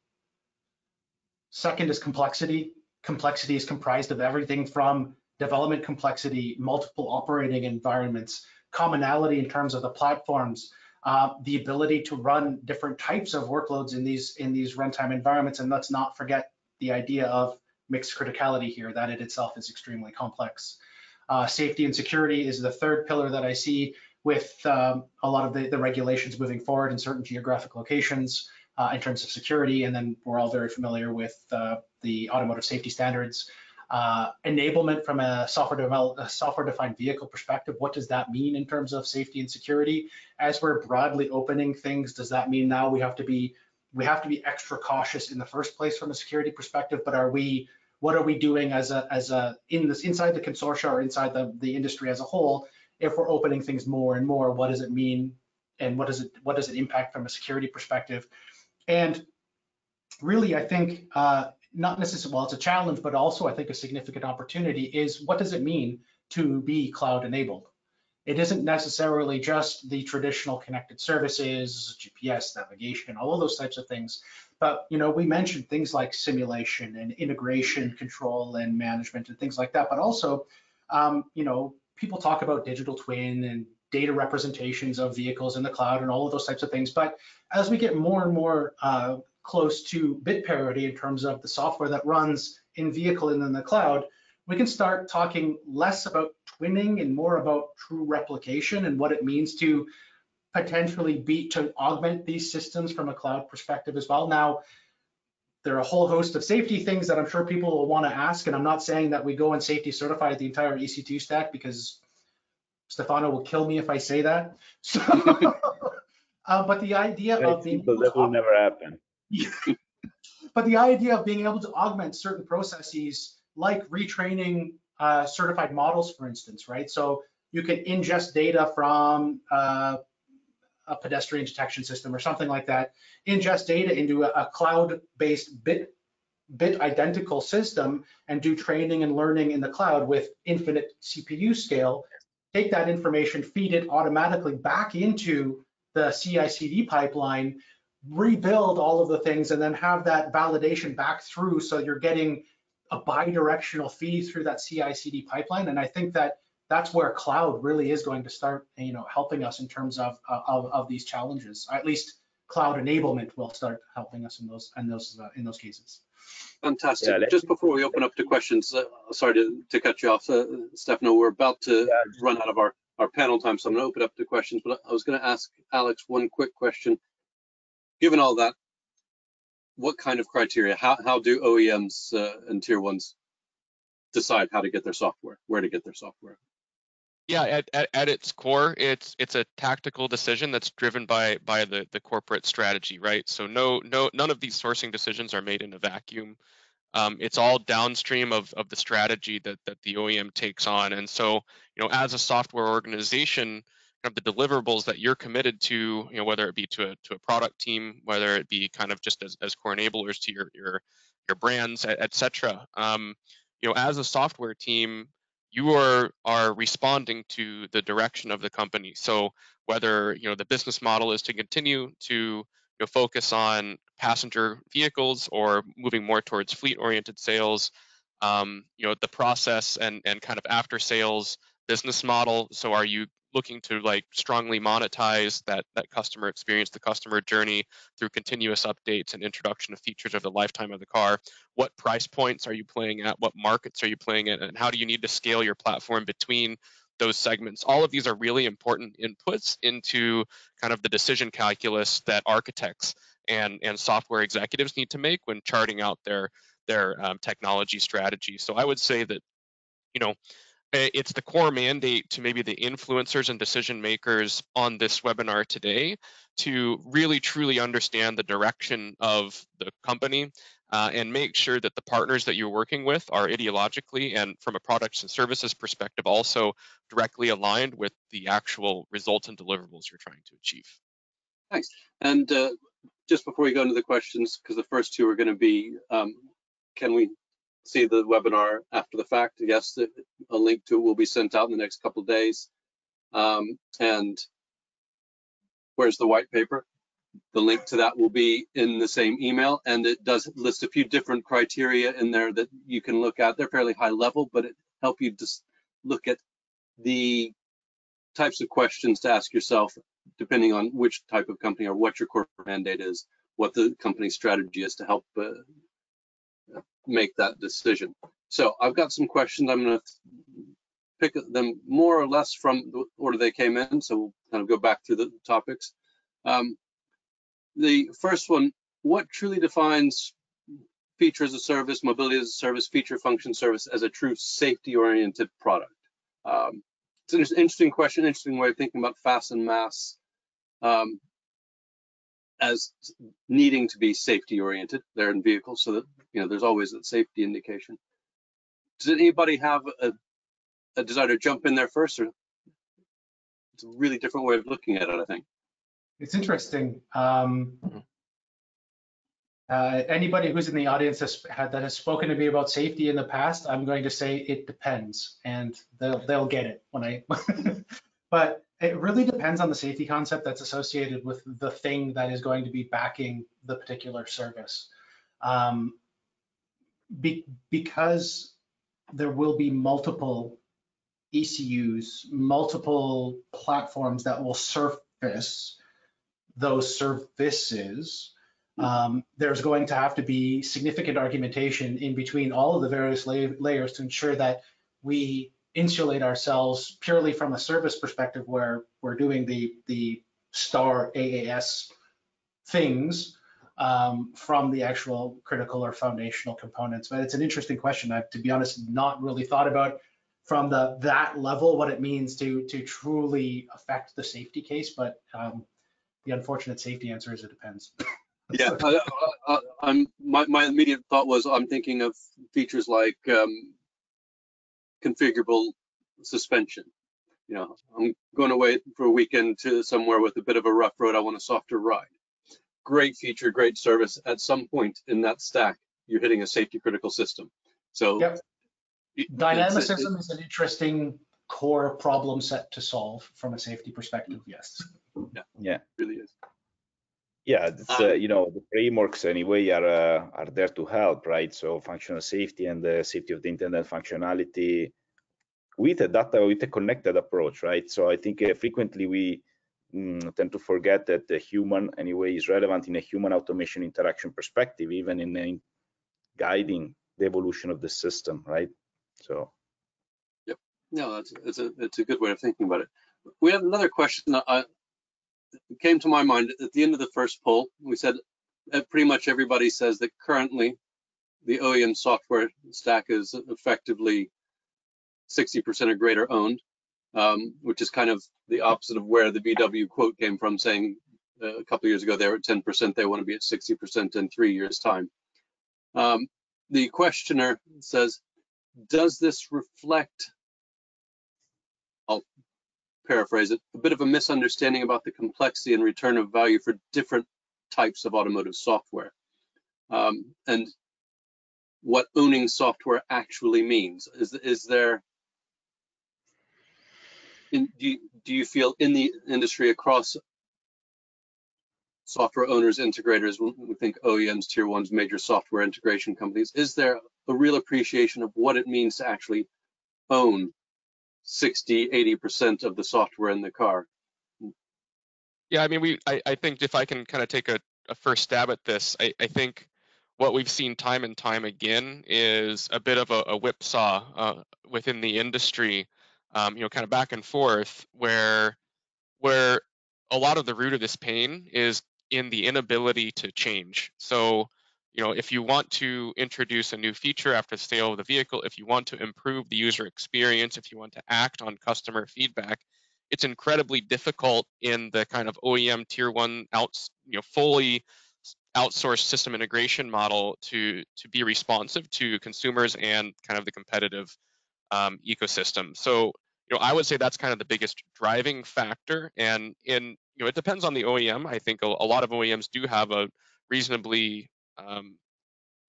Second is complexity. Complexity is comprised of everything from development complexity, multiple operating environments, commonality in terms of the platforms, uh, the ability to run different types of workloads in these in these runtime environments. And let's not forget the idea of mixed criticality here, that it itself is extremely complex. Uh, safety and security is the third pillar that I see with um, a lot of the, the, regulations moving forward in certain geographic locations uh, in terms of security. And then we're all very familiar with uh, the automotive safety standards uh, enablement from a software develop, a software defined vehicle perspective. What does that mean in terms of safety and security? As we're broadly opening things, does that mean now we have to be we have to be extra cautious in the first place from a security perspective? But are we what are we doing as a as a in this inside the consortia or inside the, the industry as a whole? If we're opening things more and more, what does it mean and what does it what does it impact from a security perspective? And really, I think uh, not necessarily, well, it's a challenge, but also I think a significant opportunity is what does it mean to be cloud enabled? It isn't necessarily just the traditional connected services, GPS, navigation, all of those types of things. But you know, we mentioned things like simulation and integration, control, and management, and things like that. But also, um, you know, people talk about digital twin and data representations of vehicles in the cloud and all of those types of things. But as we get more and more uh, close to bit parity in terms of the software that runs in vehicle and in the cloud, we can start talking less about twinning and more about true replication and what it means to potentially be to augment these systems from a cloud perspective as well. Now, there are a whole host of safety things that I'm sure people will want to ask, and I'm not saying that we go and safety certify the entire EC2 stack because Stefano will kill me if I say that. So, uh, but the idea of being that will never happen. but the idea of being able to augment certain processes like retraining uh, certified models, for instance, right? So you can ingest data from uh, a pedestrian detection system or something like that, ingest data into a, a cloud-based bit bit identical system and do training and learning in the cloud with infinite CPU scale, take that information, feed it automatically back into the CI/CD pipeline rebuild all of the things and then have that validation back through so you're getting a bi-directional feed through that CI/CD pipeline. And I think that that's where cloud really is going to start, you know, helping us in terms of of, of these challenges. At least cloud enablement will start helping us in those in those uh, in those cases. Fantastic. Yeah, Just before we open up to questions, uh, sorry to, to cut you off, uh, Stefano. We're about to yeah. run out of our our panel time, so I'm going to open up to questions. But I was going to ask Alex one quick question given all that, what kind of criteria? How how do OEMs uh, and tier ones decide how to get their software, where to get their software? Yeah, at, at, at, its core, it's it's a tactical decision that's driven by by the the corporate strategy, right? So no no none of these sourcing decisions are made in a vacuum. Um, it's all downstream of of the strategy that that the OEM takes on, and so you know as a software organization, kind of the deliverables that you're committed to, you know, whether it be to a to a product team, whether it be kind of just as, as core enablers to your your your brands, et cetera. Um, you know, as a software team, you are are responding to the direction of the company. So whether you know the business model is to continue to you know, focus on passenger vehicles or moving more towards fleet-oriented sales, um, you know, the process and and kind of after sales business model. So are you looking to like strongly monetize that that customer experience the customer journey through continuous updates and introduction of features over the lifetime of the car. What price points are you playing at? What markets are you playing at and how do you need to scale your platform between those segments? All of these are really important inputs into kind of the decision calculus that architects and and software executives need to make when charting out their their um, technology strategy. So I would say that you know it's the core mandate to maybe the influencers and decision makers on this webinar today to really truly understand the direction of the company uh, and make sure that the partners that you're working with are ideologically and from a products and services perspective also directly aligned with the actual results and deliverables you're trying to achieve. Thanks. And uh, just before we go into the questions, because the first two are going to be, um, can we see the webinar after the fact? Yes, a link to it will be sent out in the next couple of days. Um, and where's the white paper? The link to that will be in the same email, and it does list a few different criteria in there that you can look at. They're fairly high level, but it help you just look at the types of questions to ask yourself, depending on which type of company or what your corporate mandate is, what the company strategy is to help uh, make that decision. So I've got some questions. I'm going to pick them more or less from the order they came in. So we'll kind of go back through the topics. Um, the first one, what truly defines feature as a service, mobility as a service, feature function service as a true safety oriented product? Um, it's an interesting question, interesting way of thinking about FAS and MaaS. um, as needing to be safety oriented. They're in vehicles, so that you know there's always a safety indication. Does anybody have a, a desire to jump in there first, or it's a really different way of looking at it? I think it's interesting. Um, mm-hmm. uh, anybody who's in the audience has, that has spoken to me about safety in the past, I'm going to say it depends, and they'll they'll get it when I. but it really depends on the safety concept that's associated with the thing that is going to be backing the particular service. Um, be, because there will be multiple ECUs, multiple platforms that will surface those services, um, there's going to have to be significant argumentation in between all of the various la layers to ensure that we insulate ourselves purely from a service perspective where we're doing the, the star AAS things um, from the actual critical or foundational components. But it's an interesting question. I've, to be honest, not really thought about from the that level what it means to to truly affect the safety case. But um, the unfortunate safety answer is it depends. yeah, I, am my, my immediate thought was I'm thinking of features like um, configurable suspension. You know, I'm going away for a weekend to somewhere with a bit of a rough road. I want a softer ride great feature, great service. At some point in that stack, you're hitting a safety critical system. So yep. dynamicism is an interesting core problem set to solve from a safety perspective. Yes. Yeah, yeah, it really is. Yeah, it's, uh, you know the frameworks anyway are uh, are there to help, right? So functional safety and the safety of the intended functionality with a data with a connected approach, right? So I think uh, frequently we mm, tend to forget that the human anyway is relevant in a human automation interaction perspective, even in, in guiding the evolution of the system, right? So. Yep. No, that's it's a it's a good way of thinking about it. We have another question I, came to my mind at the end of the first poll. We said pretty much everybody says that currently the OEM software stack is effectively 60% or greater owned um, which is kind of the opposite of where the VW quote came from, saying uh, a couple years ago they were at 10%, they want to be at 60% in three years' time. Um, the questioner says, does this reflect, paraphrase it, a bit of a misunderstanding about the complexity and return of value for different types of automotive software um, and what owning software actually means? Is, is there in, do, you, do you feel in the industry across software owners, integrators, we think OEMs, tier ones, major software integration companies, is there a real appreciation of what it means to actually own 60, 80% of the software in the car? Yeah, I mean, we. I, I think if I can kind of take a, a first stab at this, I, I think what we've seen time and time again is a bit of a, a whipsaw uh, within the industry um, you know, kind of back and forth, where where a lot of the root of this pain is in the inability to change. So, you know, if you want to introduce a new feature after the sale of the vehicle, if you want to improve the user experience, if you want to act on customer feedback, it's incredibly difficult in the kind of OEM tier one out, you know, fully outsourced system integration model to to be responsive to consumers and kind of the competitive um, ecosystem. So you know, I would say that's kind of the biggest driving factor. And in you know, it depends on the OEM. I think a, a lot of OEMs do have a reasonably um,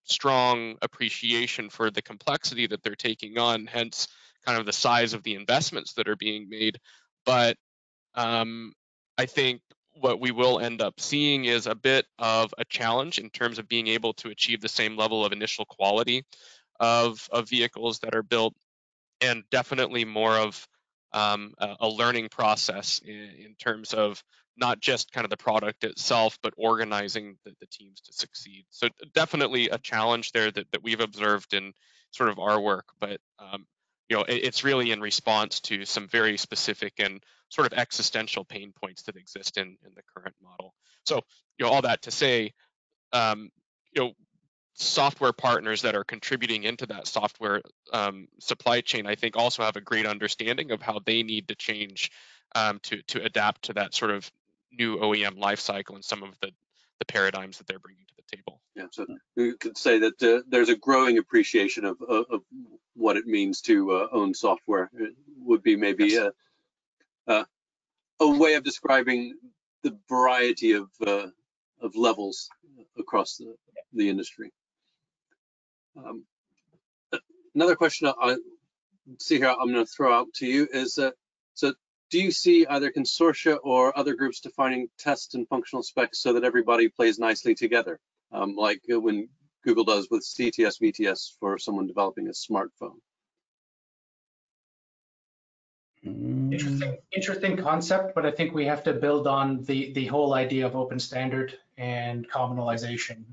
strong appreciation for the complexity that they're taking on, hence kind of the size of the investments that are being made. But um, I think what we will end up seeing is a bit of a challenge in terms of being able to achieve the same level of initial quality of, of vehicles that are built and definitely more of um, a, a, learning process in, in, terms of not just kind of the product itself, but organizing the, the teams to succeed. So definitely a challenge there that, that we've observed in sort of our work, but um, you know, it, it's really in response to some very specific and sort of existential pain points that exist in, in the current model. So, you know, all that to say, um, you know, software partners that are contributing into that software um, supply chain, I think also have a great understanding of how they need to change um, to, to adapt to that sort of new OEM lifecycle and some of the, the paradigms that they're bringing to the table. Yeah, so you could say that uh, there's a growing appreciation of, of, of what it means to uh, own software. It would be maybe yes. a, a, a, way of describing the variety of uh, of levels across the, the industry. Um, another question I, I see here I'm going to throw out to you is that so do you see either consortia or other groups defining tests and functional specs so that everybody plays nicely together, um, like when Google does with CTS VTS for someone developing a smartphone? Interesting, interesting concept, but I think we have to build on the the whole idea of open standard and commonalization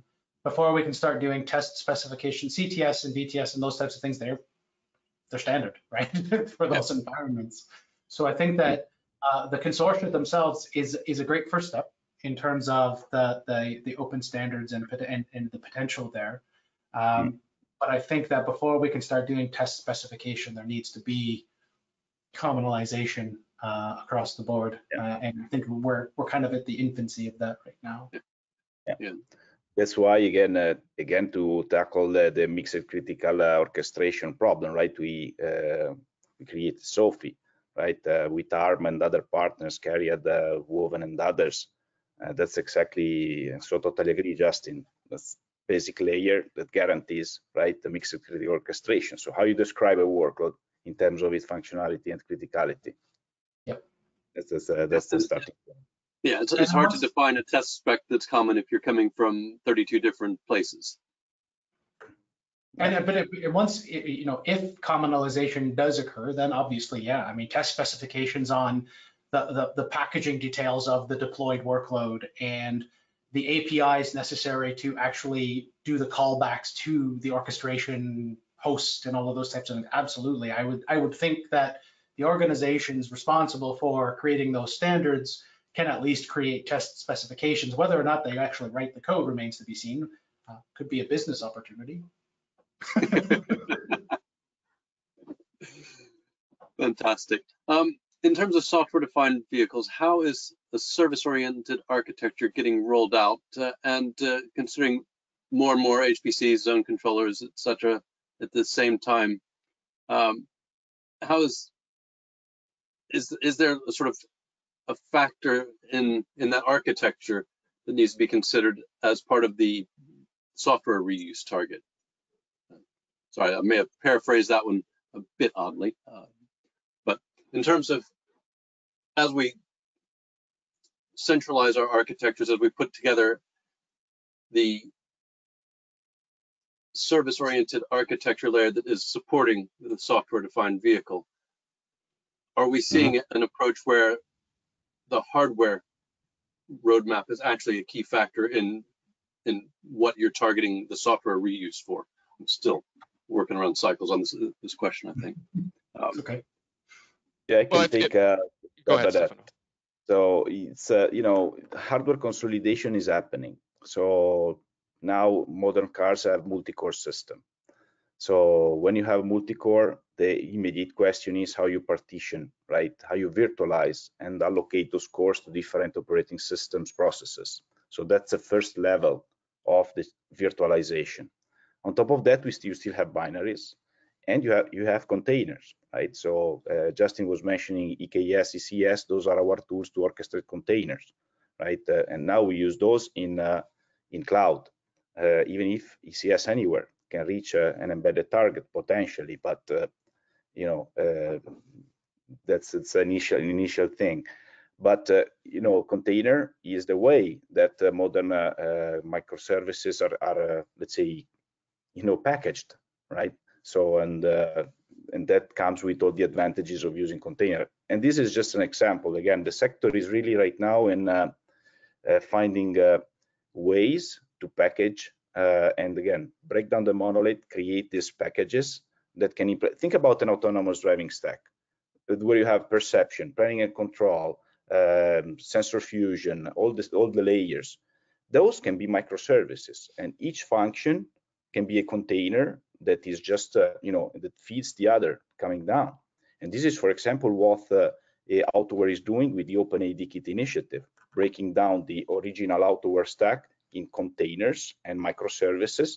before we can start doing test specification, CTS and VTS and those types of things. They're they're standard, right, for those yep. environments. So I think that uh, the consortia themselves is is a great first step in terms of the the, the open standards and, and, and the potential there. Um, mm. But I think that before we can start doing test specification, there needs to be commonalization uh, across the board. Yeah. Uh, and I think we're we're kind of at the infancy of that right now. Yeah. yeah. That's why again, uh, again to tackle the mixed critical uh, orchestration problem, right? We uh, we create SOAFEE, right, uh, with ARM and other partners, CARIAD, Woven, and others. that's exactly so. Totally agree, Justin. That's basic layer that guarantees right the mixed critical orchestration. So how you describe a workload in terms of its functionality and criticality. Yep. That's, that's, uh, that's the starting point. Yeah, it's, it's hard to define a test spec that's common if you're coming from 32 different places. And but it, once you know if commonalization does occur, then obviously, yeah. I mean, test specifications on the, the, the packaging details of the deployed workload and the APIs necessary to actually do the callbacks to the orchestration host and all of those types of things. Absolutely, I would I would think that the organizations responsible for creating those standards can at least create test specifications. Whether or not they actually write the code remains to be seen. Uh, could be a business opportunity. Fantastic. Um, in terms of software-defined vehicles, how is the service-oriented architecture getting rolled out? Uh, and uh, considering more and more HPCs, zone controllers, etc., at the same time, um, how is is is there a sort of a factor in in that architecture that needs to be considered as part of the software reuse target. Sorry, I may have paraphrased that one a bit oddly, uh, but in terms of as we centralize our architectures, as we put together the service-oriented architecture layer that is supporting the software-defined vehicle, are we seeing mm -hmm. an approach where the hardware roadmap is actually a key factor in in what you're targeting the software reuse for. I'm still working around cycles on this this question. I think. Um, okay. Yeah, I can well, take. It, uh, go ahead, Stefano. So it's uh, you know hardware consolidation is happening. So now modern cars have multi-core system. So when you have multi-core, the immediate question is how you partition, right? How you virtualize and allocate those cores to different operating systems processes. So that's the first level of the virtualization. On top of that, we still still have binaries, and you have you have containers, right? So uh, Justin was mentioning EKS, ECS; those are our tools to orchestrate containers, right? Uh, and now we use those in uh, in cloud, uh, even if ECS anywhere can reach uh, an embedded target potentially, but uh, you know that's it's an initial initial thing but you know container is the way that modern microservices are, are let's say you know packaged right? So and uh, and that comes with all the advantages of using container. And this is just an example. Again the sector is really right now in finding ways to package uh, and again break down the monolith create these packages that can think about an autonomous driving stack where you have perception planning and control um, sensor fusion all this all the layers. Those can be microservices and each function can be a container that is just uh, you know that feeds the other coming down and this is for example what uh, Autoware is doing with the Open OpenAD Kit initiative breaking down the original Autoware stack in containers and microservices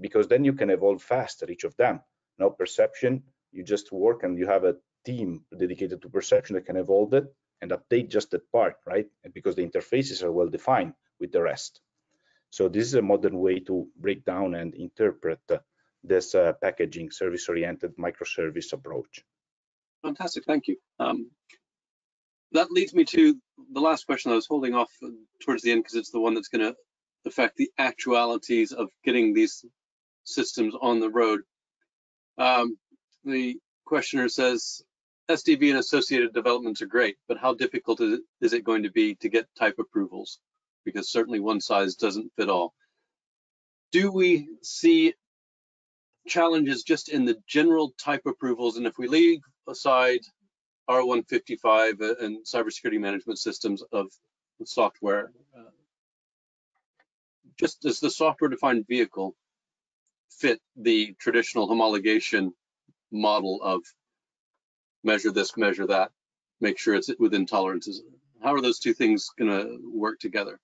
because then you can evolve faster each of them. no perception, you just work and you have a team dedicated to perception that can evolve it and update just that part, right? And because the interfaces are well defined with the rest. So this is a modern way to break down and interpret this uh, packaging service-oriented microservice approach. Fantastic, thank you. Um, that leads me to the last question I was holding off towards the end because it's the one that's going to affect the actualities of getting these systems on the road. Um, the questioner says, SDV and associated developments are great, but how difficult is it going to be to get type approvals? Because certainly one size doesn't fit all. Do we see challenges just in the general type approvals? And if we leave aside R155 and cybersecurity management systems of software, uh, just does the software-defined vehicle fit the traditional homologation model of measure this, measure that, make sure it's within tolerances? How are those two things going to work together?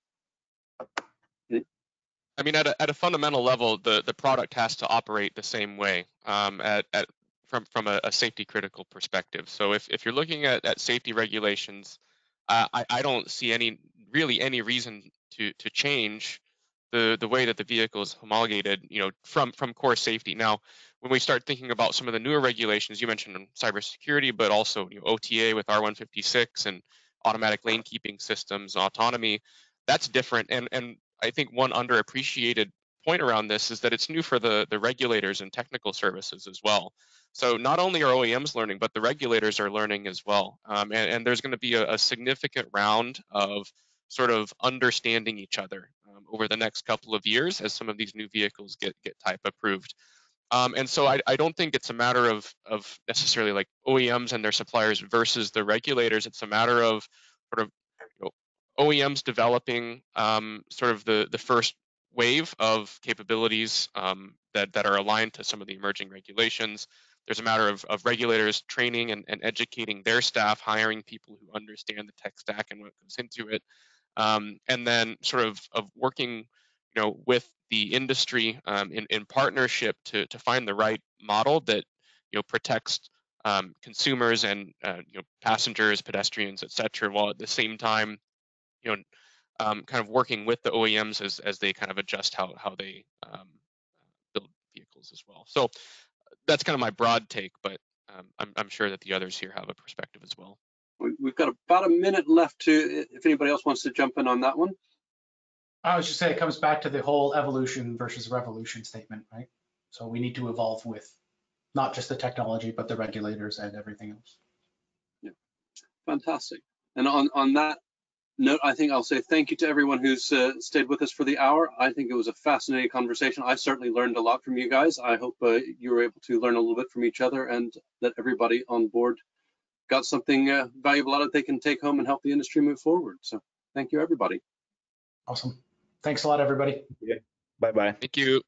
I mean, at a, at a fundamental level, the, the product has to operate the same way um, at, at from from a, a, safety critical perspective. So if, if you're looking at, at safety regulations, uh, I, I don't see any really any reason to to change the the way that the vehicle is homologated, you know, from from core safety. Now, when we start thinking about some of the newer regulations, you mentioned cybersecurity, but also you know, OTA with R156 and automatic lane keeping systems, autonomy, that's different. And and I think one underappreciated point around this is that it's new for the the regulators and technical services as well. So not only are OEMs learning, but the regulators are learning as well. Um, and, and, there's going to be a, a significant round of sort of understanding each other um, over the next couple of years as some of these new vehicles get get type approved. Um, and so I, I, don't think it's a matter of of necessarily like OEMs and their suppliers versus the regulators. It's a matter of sort of OEMs developing um, sort of the the first wave of capabilities um, that that are aligned to some of the emerging regulations. There's a matter of, of regulators training and, and educating their staff, hiring people who understand the tech stack and what goes into it, um, and then sort of of working, you know, with the industry um, in in partnership to to find the right model that you know protects um, consumers and uh, you know passengers, pedestrians, et cetera, While at the same time, you know, um, kind of working with the OEMs as as they kind of adjust how how they um, build vehicles as well. So that's kind of my broad take, but um, I'm I'm sure that the others here have a perspective as well. We've got about a minute left to, if anybody else wants to jump in on that one. I was just saying it comes back to the whole evolution versus revolution statement, right? So we need to evolve with not just the technology, but the regulators and everything else. Yeah, fantastic. And on, on that note, I think I'll say thank you to everyone who's uh, stayed with us for the hour. I think it was a fascinating conversation. I certainly learned a lot from you guys. I hope uh, you were able to learn a little bit from each other and that everybody on board got something uh, valuable out of it they can take home and help the industry move forward. So thank you, everybody. Awesome. Thanks a lot, everybody. Yeah. Bye bye. Thank you.